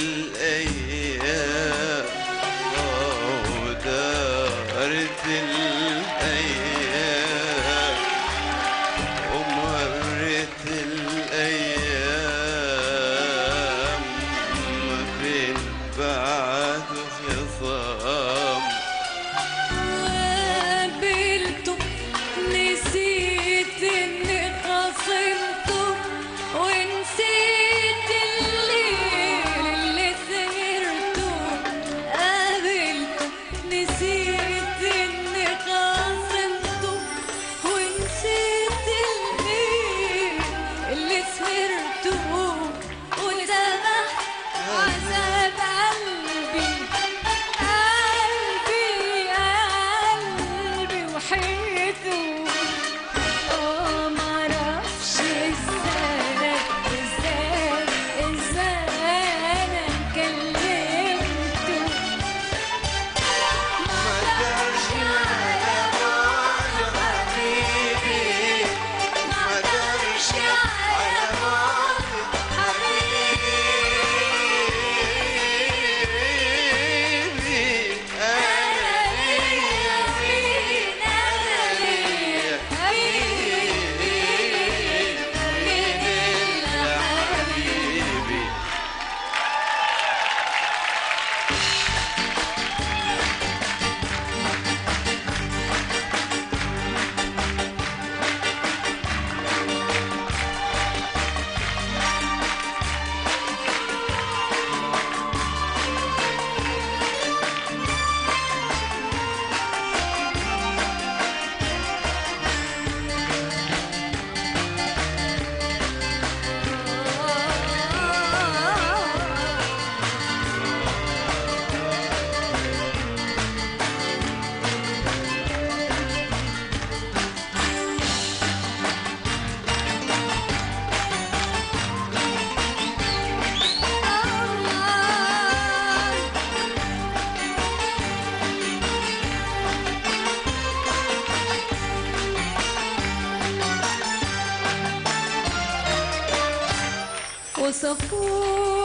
الأيام Oh, so.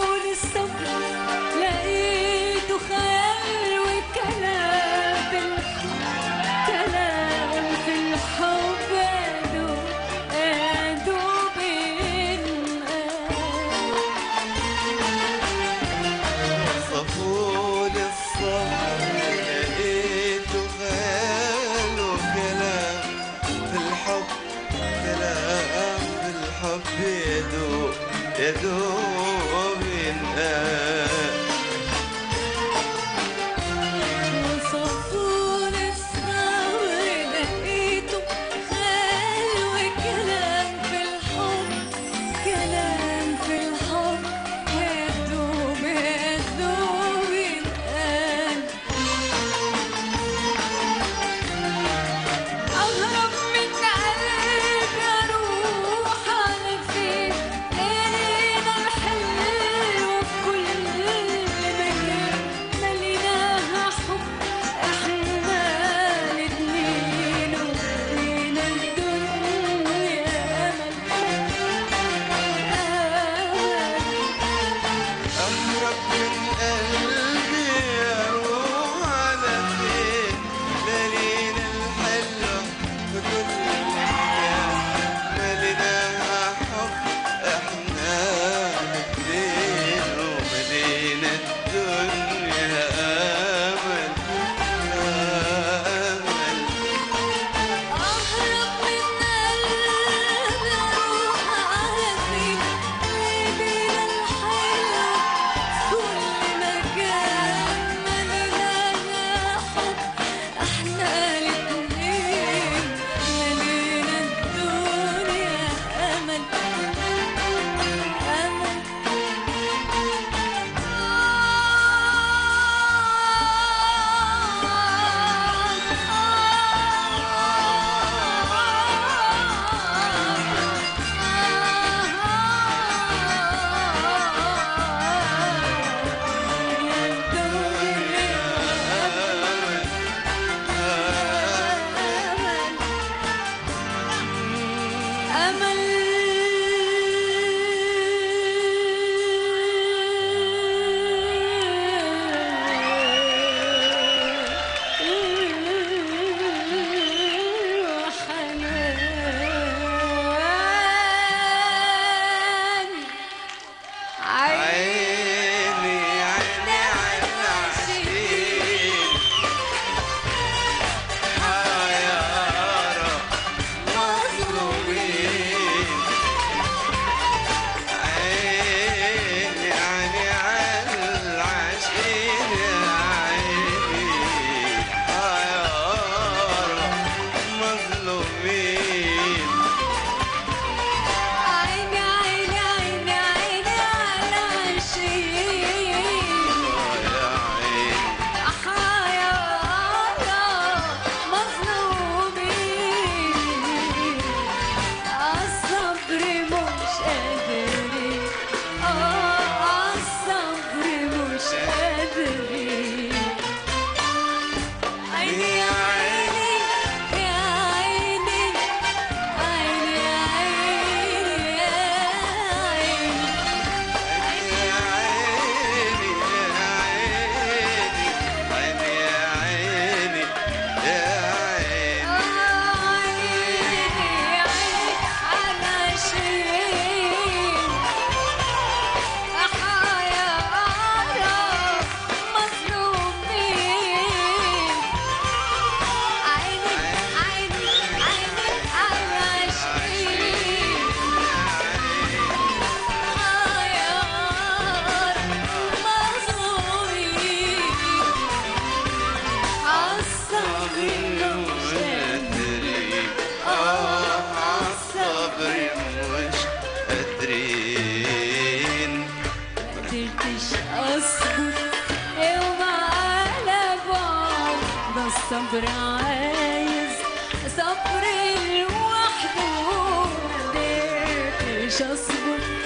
صبر عايز صبر لوحده ما قدرتش أصبر.